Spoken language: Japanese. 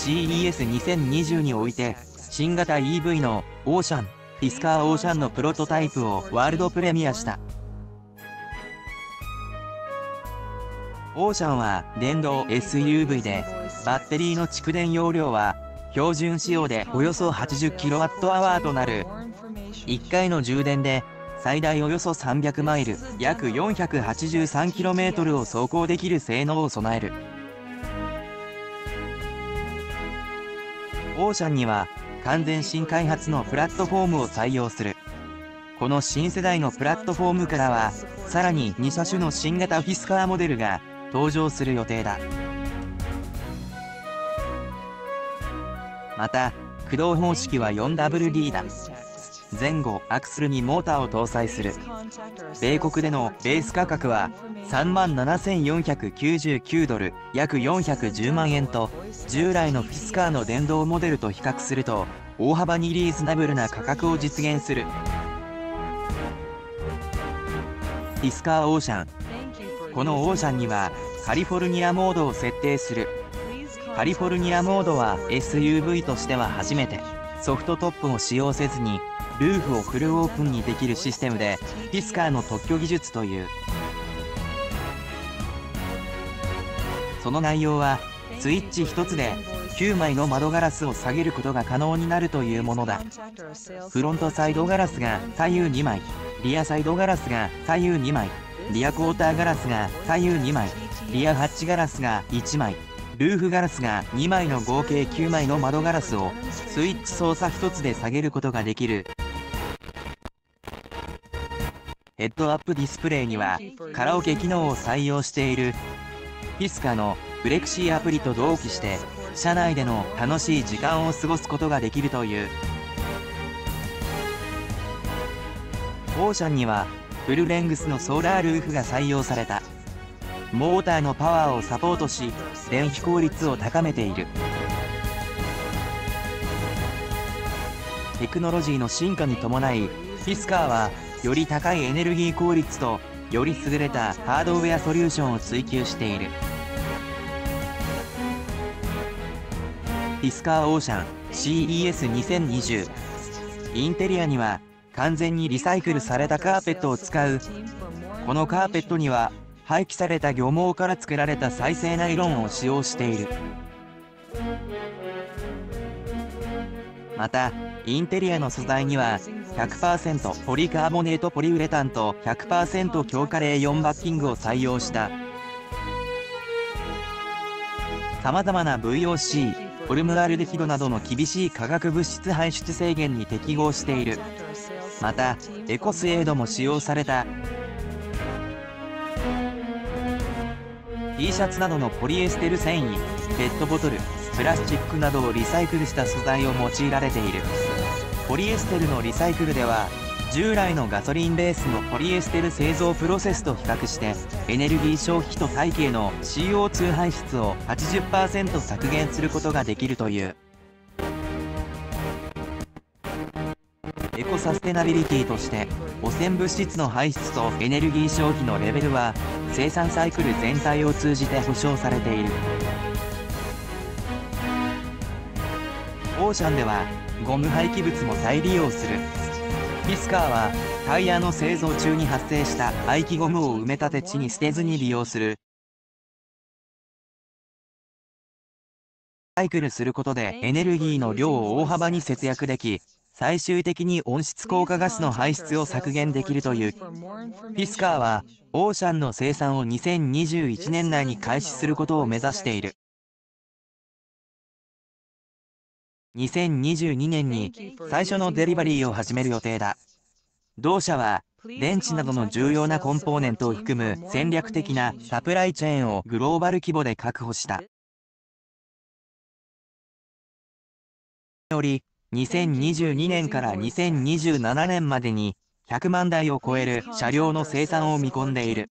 CES2020 において新型 EV のオーシャン、フィスカーオーシャンのプロトタイプをワールドプレミアした。オーシャンは電動 SUV でバッテリーの蓄電容量は標準仕様でおよそ 80kWh となる1回の充電で最大およそ300マイル約 483km を走行できる性能を備えるオーシャンには完全新開発のプラットフォームを採用する。この新世代のプラットフォームからはさらに2車種の新型フィスカーモデルが登場する予定だ。また駆動方式は 4WD だ。前後アクスルにモーターを搭載する。米国でのベース価格は3万7499ドル約410万円と従来のフィスカーの電動モデルと比較すると大幅にリーズナブルな価格を実現する。フィスカーオーシャン。このオーシャンにはカリフォルニアモードを設定する。カリフォルニアモードは SUV としては初めて。ソフトトップを使用せずにルーフをフルオープンにできるシステムでフィスカーの特許技術という。その内容はスイッチ1つで9枚の窓ガラスを下げることが可能になるというものだ。フロントサイドガラスが左右2枚リアサイドガラスが左右2枚リアクォーターガラスが左右2枚リアハッチガラスが1枚ルーフガラスが2枚の合計9枚の窓ガラスをスイッチ操作1つで下げることができる。ヘッドアップディスプレイにはカラオケ機能を採用しているフィスカのフレクシーアプリと同期して車内での楽しい時間を過ごすことができるという。オーシャンにはフルレングスのソーラールーフが採用された。モーターのパワーをサポートし電気効率を高めている。テクノロジーの進化に伴いフィスカーはより高いエネルギー効率とより優れたハードウェアソリューションを追求している。フィスカーオーシャン CES2020 インテリアには完全にリサイクルされたカーペットを使う。このカーペットには廃棄された漁網から作られた再生ナイロンを使用している。またインテリアの素材には100%ポリカーボネートポリウレタンと100%強化レイ4バッキングを採用した。さまざまな VOC フォルムアルデヒドなどの厳しい化学物質排出制限に適合している。またエコスエードも使用された。T シャツなどのポリエステル繊維ペットボトル。プラスチックなどをリサイクルした素材を用いられている。ポリエステルのリサイクルでは従来のガソリンベースのポリエステル製造プロセスと比較してエネルギー消費と体系の CO2 排出を80%削減することができるという。エコサステナビリティとして汚染物質の排出とエネルギー消費のレベルは生産サイクル全体を通じて保証されている。オーシャンではゴム廃棄物も再利用する。フィスカーはタイヤの製造中に発生した廃棄ゴムを埋め立て地に捨てずに利用する。サイクルすることでエネルギーの量を大幅に節約でき最終的に温室効果ガスの排出を削減できるという。フィスカーはオーシャンの生産を2021年内に開始することを目指している。2022年に最初のデリバリーを始める予定だ。同社は、電池などの重要なコンポーネントを含む戦略的なサプライチェーンをグローバル規模で確保した。より、2022年から2027年までに100万台を超える車両の生産を見込んでいる。